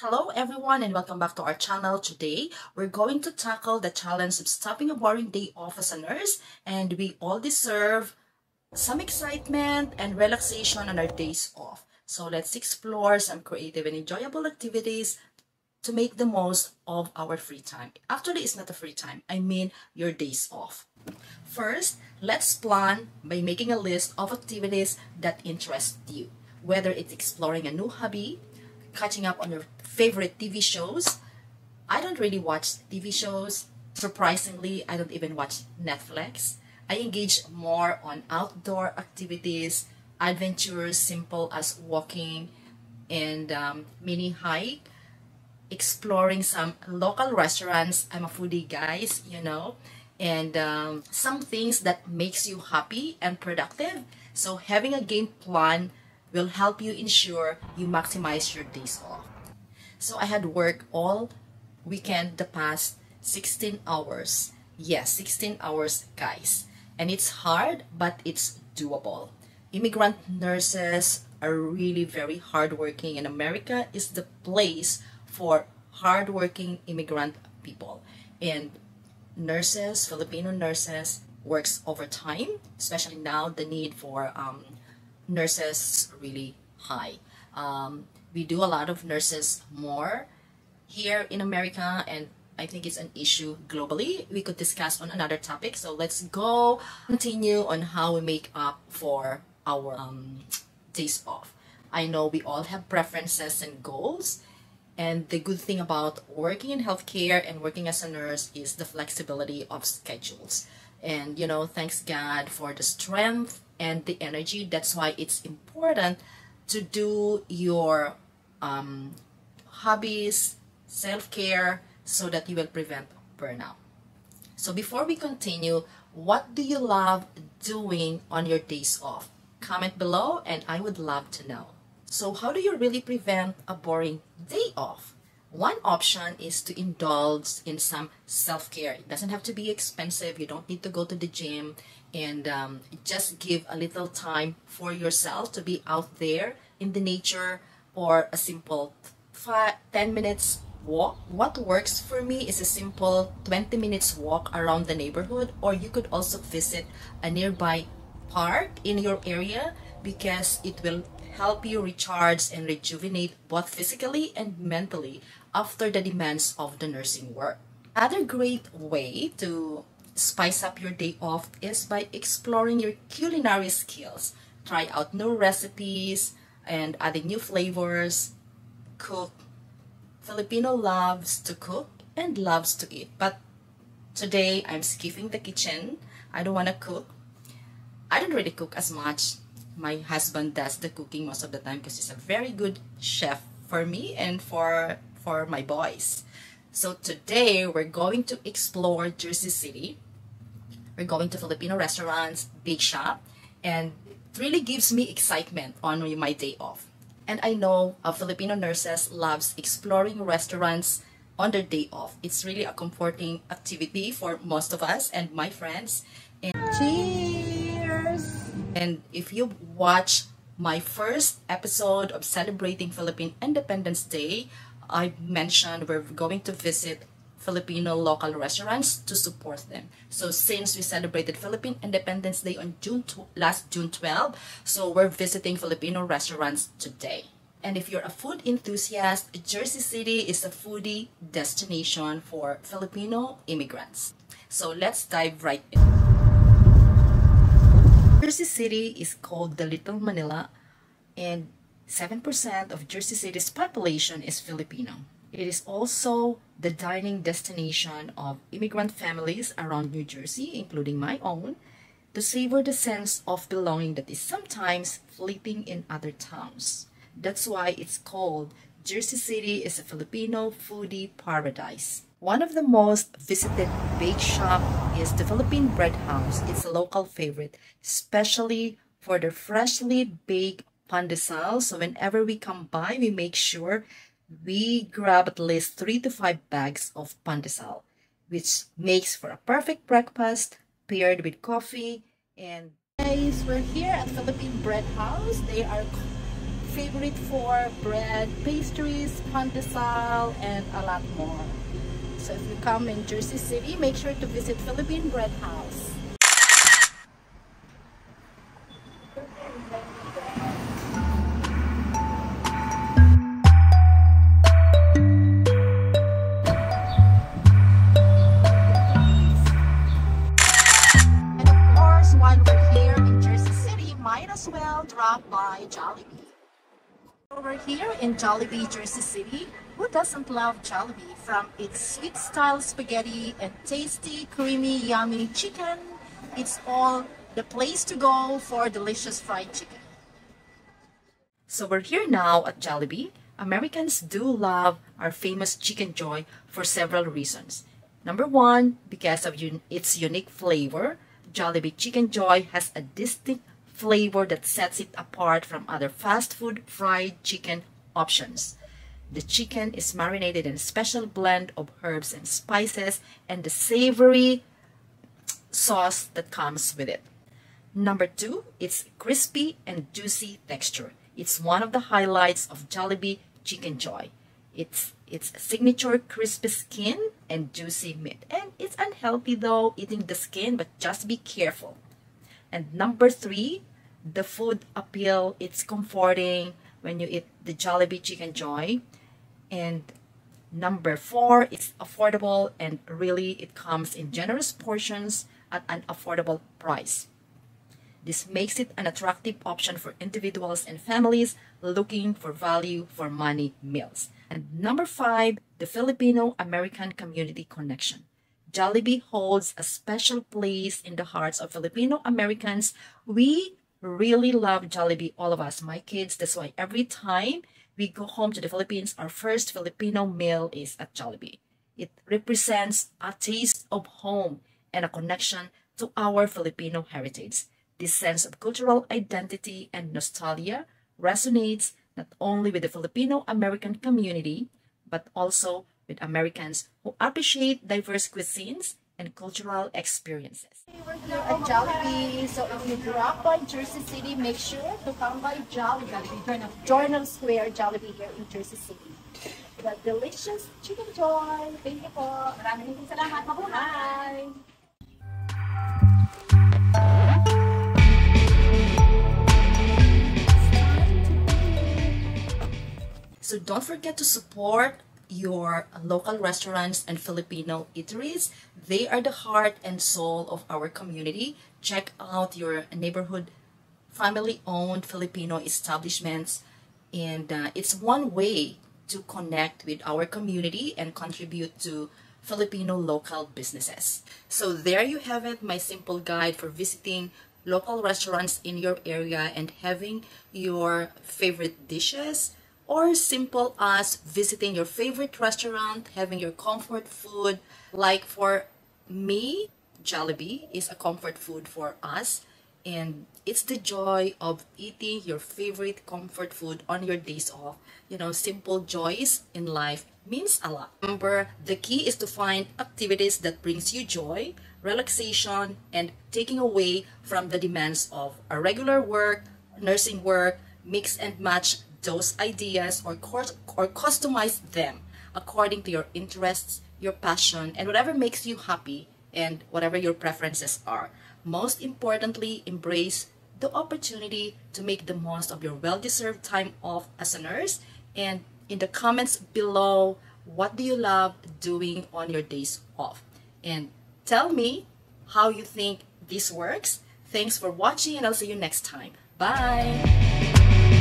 Hello everyone and welcome back to our channel. Today, we're going to tackle the challenge of stopping a boring day off as a nurse and we all deserve some excitement and relaxation on our days off. So let's explore some creative and enjoyable activities to make the most of our free time. Actually, it's not a free time. I mean your days off. First, let's plan by making a list of activities that interest you. Whether it's exploring a new hobby, catching up on your favorite TV shows. I don't really watch TV shows. Surprisingly, I don't even watch Netflix. I engage more on outdoor activities, adventures simple as walking and um, mini hike, exploring some local restaurants. I'm a foodie, guys, you know, and um, some things that makes you happy and productive. So having a game plan will help you ensure you maximize your days off. So I had work all weekend the past 16 hours. Yes, 16 hours, guys. And it's hard, but it's doable. Immigrant nurses are really very hardworking, and America is the place for hardworking immigrant people. And nurses, Filipino nurses, works overtime, especially now the need for um, nurses really high. Um, we do a lot of nurses more here in America and I think it's an issue globally. We could discuss on another topic. So let's go continue on how we make up for our um, days off. I know we all have preferences and goals. And the good thing about working in healthcare and working as a nurse is the flexibility of schedules. And, you know, thanks God for the strength and the energy. That's why it's important to do your um, hobbies, self-care, so that you will prevent burnout. So before we continue, what do you love doing on your days off? Comment below and I would love to know. So how do you really prevent a boring day off? One option is to indulge in some self-care. It doesn't have to be expensive. You don't need to go to the gym and um, just give a little time for yourself to be out there in the nature or a simple five, 10 minutes walk. What works for me is a simple 20 minutes walk around the neighborhood or you could also visit a nearby park in your area because it will help you recharge and rejuvenate both physically and mentally after the demands of the nursing work. Other great way to spice up your day off is by exploring your culinary skills. Try out new recipes and adding new flavors, cook. Filipino loves to cook and loves to eat, but today I'm skipping the kitchen. I don't want to cook. I don't really cook as much. My husband does the cooking most of the time because he's a very good chef for me and for for my boys. So today we're going to explore Jersey City we're going to Filipino restaurants, big shop, and it really gives me excitement on my day off. And I know uh, Filipino nurses loves exploring restaurants on their day off. It's really a comforting activity for most of us and my friends. And if you watch my first episode of celebrating Philippine Independence Day, I mentioned we're going to visit Filipino local restaurants to support them. So since we celebrated Philippine Independence Day on June last June 12, so we're visiting Filipino restaurants today. And if you're a food enthusiast, Jersey City is a foodie destination for Filipino immigrants. So let's dive right in. Jersey City is called the Little Manila and 7% of Jersey City's population is Filipino. It is also the dining destination of immigrant families around New Jersey, including my own, to savor the sense of belonging that is sometimes fleeting in other towns. That's why it's called Jersey City is a Filipino foodie paradise. One of the most visited bake shop is the Philippine Bread House. It's a local favorite, especially for the freshly baked pandesal. So whenever we come by, we make sure we grab at least three to five bags of pandesal, which makes for a perfect breakfast paired with coffee and guys we're here at philippine bread house they are favorite for bread, pastries, pandesal, and a lot more. So if you come in Jersey City, make sure to visit Philippine Bread House. And of course, while we're here in Jersey City, might as well drop by Jollibee. Over here in Jollibee, Jersey City, who doesn't love Jollibee? From its sweet style spaghetti and tasty, creamy, yummy chicken, it's all the place to go for delicious fried chicken. So we're here now at Jollibee. Americans do love our famous Chicken Joy for several reasons. Number one, because of un- its unique flavor, Jollibee Chicken Joy has a distinct flavor that sets it apart from other fast food fried chicken options. The chicken is marinated in a special blend of herbs and spices and the savory sauce that comes with it. Number two, it's crispy and juicy texture. It's one of the highlights of Jollibee Chicken Joy. It's its signature crispy skin and juicy meat. And it's unhealthy though, eating the skin, but just be careful. And number three, the food appeal. It's comforting when you eat the Jollibee Chicken Joy. And number four, it's affordable and really it comes in generous portions at an affordable price. This makes it an attractive option for individuals and families looking for value for money meals. And number five, the Filipino American community connection. Jollibee holds a special place in the hearts of Filipino Americans. We really love Jollibee, all of us, my kids. That's why every time we go home to the Philippines, our first Filipino meal is at Jollibee. It represents a taste of home and a connection to our Filipino heritage. This sense of cultural identity and nostalgia resonates not only with the Filipino American community, but also with Americans who appreciate diverse cuisines and cultural experiences. We're here at Jollibee, so if you drop by Jersey City, make sure to come by Jollibee, Journal Square Jollibee here in Jersey City. The delicious chicken joy. Thank you po. Maraming salamat. Mabuhay! So don't forget to support your local restaurants and Filipino eateries. They are the heart and soul of our community. Check out your neighborhood family-owned Filipino establishments and uh, it's one way to connect with our community and contribute to Filipino local businesses. So there you have it, my simple guide for visiting local restaurants in your area and having your favorite dishes or simple as visiting your favorite restaurant, having your comfort food. Like for me, Jollibee is a comfort food for us and it's the joy of eating your favorite comfort food on your days off. You know, simple joys in life means a lot. Remember, the key is to find activities that brings you joy, relaxation, and taking away from the demands of a regular work, nursing work, mix and match those ideas or, or customize them according to your interests, your passion, and whatever makes you happy and whatever your preferences are. Most importantly, embrace the opportunity to make the most of your well-deserved time off as a nurse. And in the comments below, what do you love doing on your days off? And tell me how you think this works. Thanks for watching and I'll see you next time. Bye!